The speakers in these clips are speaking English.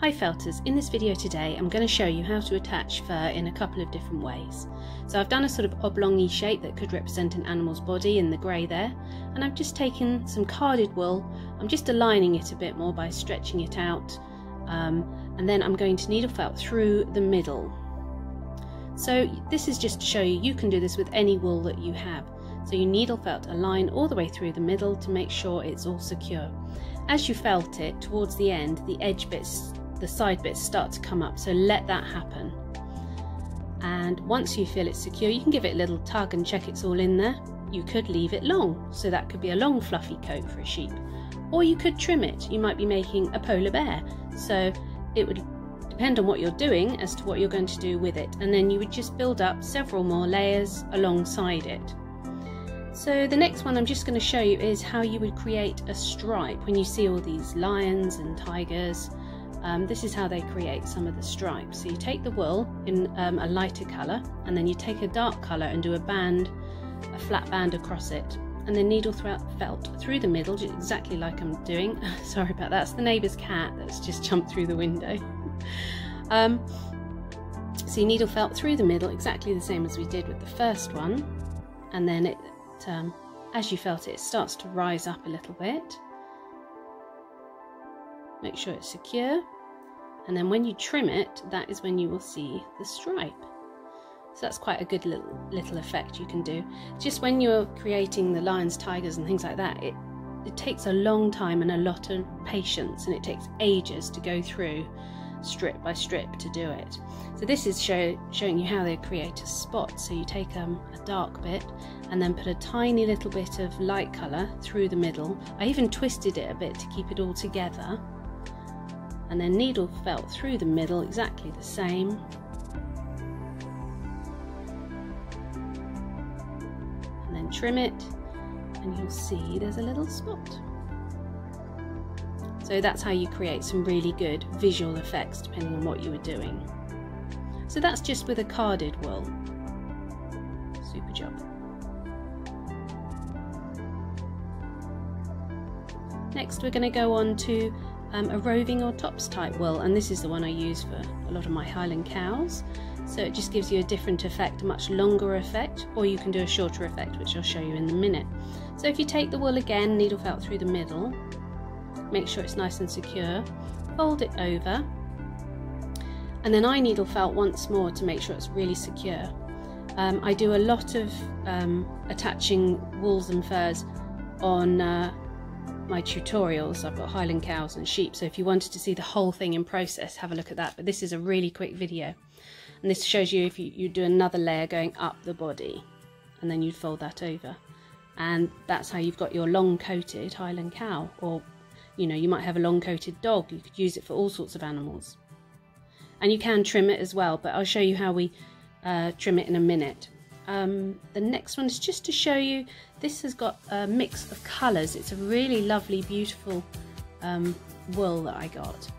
Hi felters, in this video today I'm going to show you how to attach fur in a couple of different ways. So I've done a sort of oblongy shape that could represent an animal's body in the grey there and I've just taken some carded wool, I'm just aligning it a bit more by stretching it out um, and then I'm going to needle felt through the middle. So this is just to show you you can do this with any wool that you have. So you needle felt a line all the way through the middle to make sure it's all secure. As you felt it towards the end the edge bits the side bits start to come up so let that happen. And once you feel it's secure you can give it a little tug and check it's all in there. You could leave it long so that could be a long fluffy coat for a sheep. Or you could trim it. You might be making a polar bear. So it would depend on what you're doing as to what you're going to do with it. And then you would just build up several more layers alongside it. So the next one I'm just going to show you is how you would create a stripe when you see all these lions and tigers um, this is how they create some of the stripes. So you take the wool in um, a lighter colour and then you take a dark colour and do a band, a flat band across it and then needle felt through the middle exactly like I'm doing. Sorry about that, that's the neighbour's cat that's just jumped through the window. um, so you needle felt through the middle exactly the same as we did with the first one and then it, um, as you felt it, it starts to rise up a little bit make sure it's secure and then when you trim it that is when you will see the stripe. So that's quite a good little little effect you can do. Just when you're creating the lions tigers and things like that it it takes a long time and a lot of patience and it takes ages to go through strip by strip to do it. So this is show, showing you how they create a spot. So you take um, a dark bit and then put a tiny little bit of light colour through the middle. I even twisted it a bit to keep it all together and then needle felt through the middle exactly the same. And then trim it and you'll see there's a little spot. So that's how you create some really good visual effects depending on what you were doing. So that's just with a carded wool. Super job. Next we're going to go on to um, a roving or tops type wool and this is the one I use for a lot of my Highland cows so it just gives you a different effect, a much longer effect or you can do a shorter effect which I'll show you in a minute. So if you take the wool again, needle felt through the middle, make sure it's nice and secure, fold it over and then I needle felt once more to make sure it's really secure. Um, I do a lot of um, attaching wools and furs on uh, my tutorials. I've got Highland cows and sheep, so if you wanted to see the whole thing in process, have a look at that. But this is a really quick video. And this shows you if you, you do another layer going up the body, and then you'd fold that over. And that's how you've got your long coated Highland cow. Or, you know, you might have a long coated dog. You could use it for all sorts of animals. And you can trim it as well, but I'll show you how we uh, trim it in a minute. Um, the next one is just to show you, this has got a mix of colours. It's a really lovely, beautiful um, wool that I got.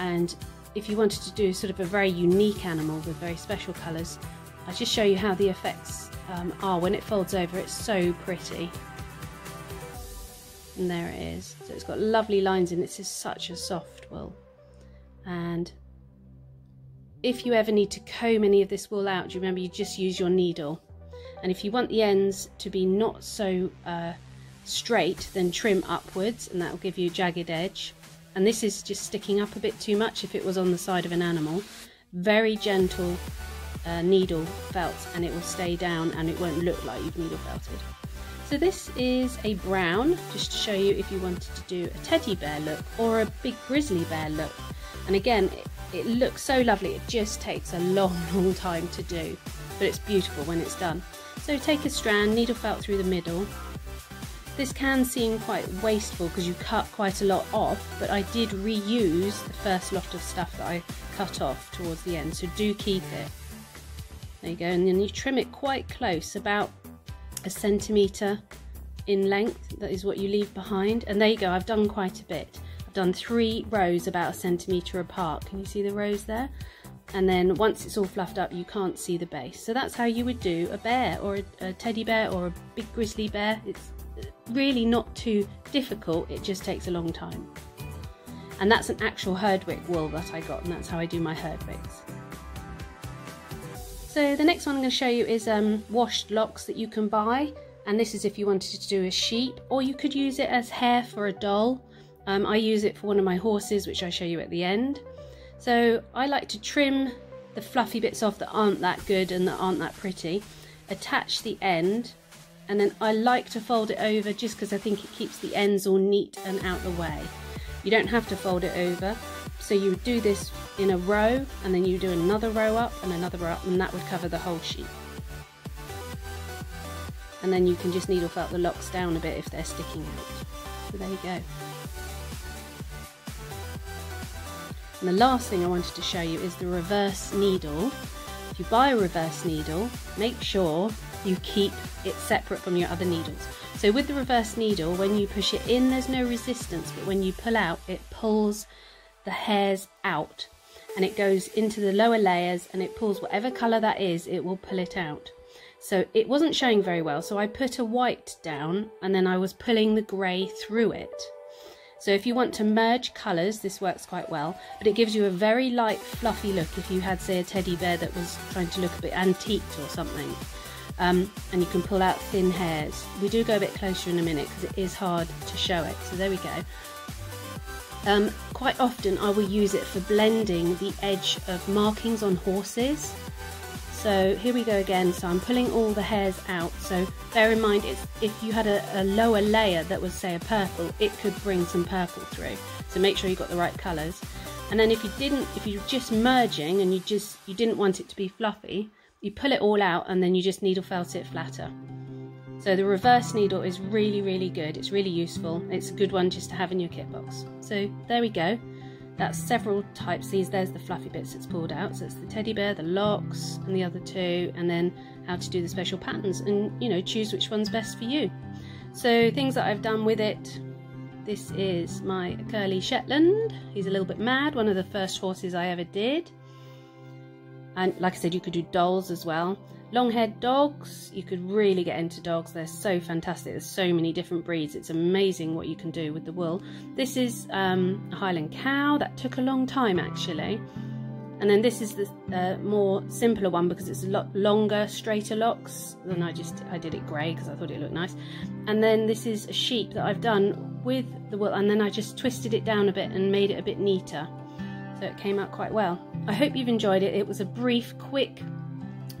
And if you wanted to do sort of a very unique animal with very special colours, I'll just show you how the effects um, are. When it folds over, it's so pretty. And there it is. So it's got lovely lines in. This is such a soft wool. And if you ever need to comb any of this wool out, you remember you just use your needle and if you want the ends to be not so uh, straight then trim upwards and that will give you a jagged edge. And this is just sticking up a bit too much if it was on the side of an animal. Very gentle uh, needle felt and it will stay down and it won't look like you've needle felted. So this is a brown just to show you if you wanted to do a teddy bear look or a big grizzly bear look. And again it, it looks so lovely it just takes a long long time to do but it's beautiful when it's done so take a strand, needle felt through the middle. This can seem quite wasteful because you cut quite a lot off, but I did reuse the first lot of stuff that I cut off towards the end, so do keep it. There you go, and then you trim it quite close, about a centimetre in length, that is what you leave behind. And there you go, I've done quite a bit. Done three rows about a centimetre apart. Can you see the rows there? and then once it's all fluffed up you can't see the base so that's how you would do a bear or a, a, teddy bear or a big grizzly bear it's really not too difficult it just takes a long time And that's an actual Herdwick wool that I got and that's how I do my Herdwicks. So the next one I'm going to show you is um, washed locks that you can buy and this is if you wanted to do a sheep or you could use it as hair for a doll. Um, I use it for one of my horses which I show you at the end. So I like to trim the fluffy bits off that aren't that good and that aren't that pretty, attach the end and then I like to fold it over just because I think it keeps the ends all neat and out of the way. You don't have to fold it over so you would do this in a row and then you do another row up and another row up and that would cover the whole sheet. And then you can just needle felt the locks down a bit if they're sticking out. So there you go. And the last thing I wanted to show you is the reverse needle. If you buy a reverse needle, make sure you keep it separate from your other needles. So with the reverse needle, when you push it in, there's no resistance, but when you pull out, it pulls the hairs out and it goes into the lower layers and it pulls whatever colour that is, it will pull it out. So it wasn't showing very well, so I put a white down and then I was pulling the grey through it. So if you want to merge colours, this works quite well, but it gives you a very light fluffy look if you had say a teddy bear that was trying to look a bit antiqued or something. Um, and you can pull out thin hairs. We do go a bit closer in a minute because it is hard to show it. So there we go. Um, quite often I will use it for blending the edge of markings on horses. So here we go again, so I'm pulling all the hairs out. So bear in mind, it's, if you had a, a lower layer that was say a purple, it could bring some purple through. So make sure you got the right colours. And then if you didn't, if you're just merging and you just, you didn't want it to be fluffy, you pull it all out and then you just needle felt it flatter. So the reverse needle is really, really good. It's really useful. It's a good one just to have in your kit box. So there we go. That's several types. These, there's the fluffy bits that's pulled out. So it's the teddy bear, the locks, and the other two, and then how to do the special patterns and, you know, choose which one's best for you. So things that I've done with it. This is my curly Shetland. He's a little bit mad, one of the first horses I ever did. And like I said, you could do dolls as well. Long haired dogs, you could really get into dogs. They're so fantastic. There's so many different breeds. It's amazing what you can do with the wool. This is um, a Highland cow. That took a long time actually. And then this is the uh, more simpler one because it's a lot longer, straighter locks. Then I just, I did it grey because I thought it looked nice. And then this is a sheep that I've done with the wool and then I just twisted it down a bit and made it a bit neater. So it came out quite well. I hope you've enjoyed it. It was a brief, quick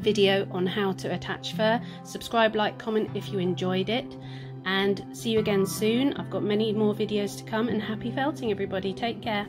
video on how to attach fur. Subscribe, like, comment if you enjoyed it. And see you again soon. I've got many more videos to come and happy felting everybody. Take care.